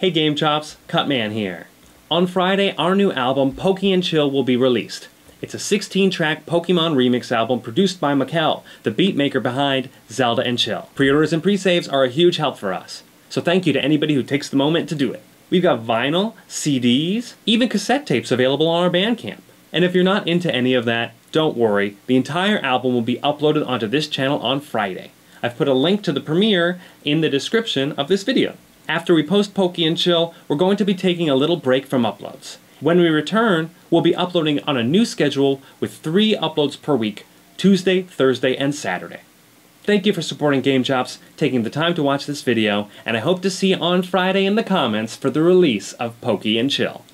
Hey GameChops, Cutman here. On Friday, our new album, Poké and Chill, will be released. It's a 16 track Pokemon remix album produced by Mikel, the beatmaker behind Zelda and Chill. Pre orders and pre saves are a huge help for us, so thank you to anybody who takes the moment to do it. We've got vinyl, CDs, even cassette tapes available on our Bandcamp. And if you're not into any of that, don't worry, the entire album will be uploaded onto this channel on Friday. I've put a link to the premiere in the description of this video. After we post Poké and Chill, we're going to be taking a little break from uploads. When we return, we'll be uploading on a new schedule with three uploads per week, Tuesday, Thursday, and Saturday. Thank you for supporting Game taking the time to watch this video, and I hope to see you on Friday in the comments for the release of Poké and Chill.